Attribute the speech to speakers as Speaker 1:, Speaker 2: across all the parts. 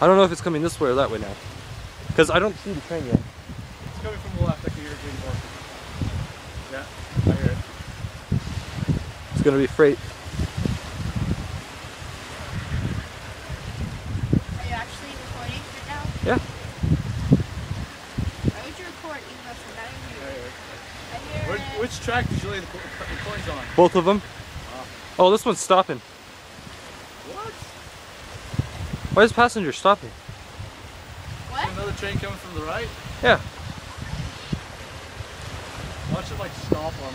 Speaker 1: I don't know if it's coming this way or that way now. Because I don't see the train yet.
Speaker 2: It's coming from the left. I can hear it being more. Yeah, I hear it.
Speaker 1: It's gonna be freight.
Speaker 3: Are you actually recording right now?
Speaker 1: Yeah.
Speaker 3: Why would you record even though it's not even
Speaker 2: I hear it.
Speaker 3: I hear
Speaker 2: Where,
Speaker 3: it.
Speaker 2: which track did you lay the, co- the coins on?
Speaker 1: Both of them. Oh, this one's stopping.
Speaker 2: What?
Speaker 1: Why is passenger stopping?
Speaker 3: What?
Speaker 2: Another train coming from the right?
Speaker 1: Yeah.
Speaker 2: Watch it like stop on.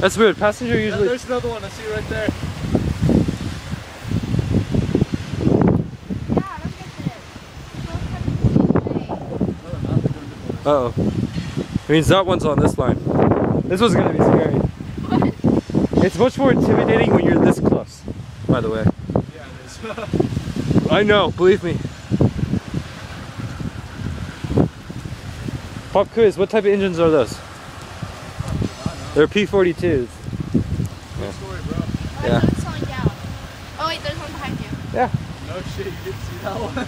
Speaker 1: That's weird. Passenger
Speaker 2: Yeah,
Speaker 1: usually.
Speaker 2: there's another one. I see it right there.
Speaker 3: Yeah, look at this. Both have the same thing.
Speaker 2: No, they're not. They're doing different
Speaker 1: Uh oh. It means that one's on this line. This one's gonna be scary.
Speaker 3: What?
Speaker 1: It's much more intimidating when you're this close. By the way.
Speaker 2: Yeah, it is.
Speaker 1: I know. Believe me. Pop quiz. What type of engines are those? They're P42s.
Speaker 2: Good story, bro.
Speaker 3: Why
Speaker 1: Yeah.
Speaker 3: is it slowing down? Oh wait, there's one behind you.
Speaker 1: Yeah.
Speaker 2: No shit, you didn't see that one.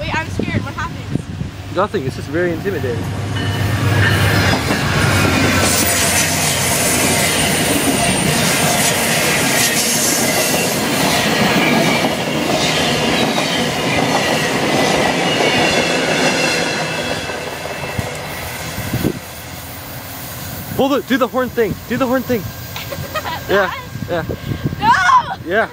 Speaker 3: Wait, I'm scared. What happens?
Speaker 1: Nothing. It's just very intimidating. Hold it. Do the horn thing. Do the horn thing. Yeah. Yeah.
Speaker 3: No!
Speaker 1: Yeah.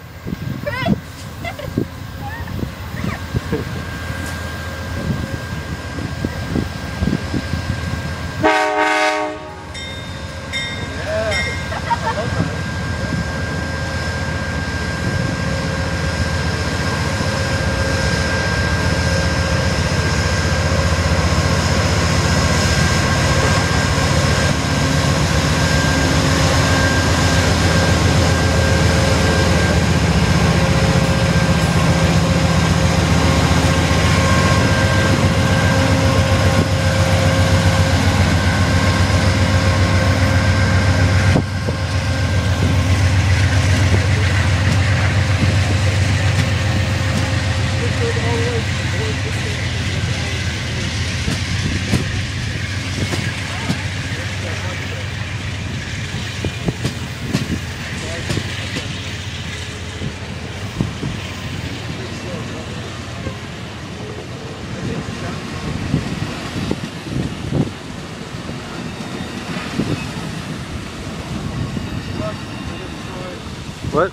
Speaker 1: What?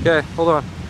Speaker 1: Okay. Hold on.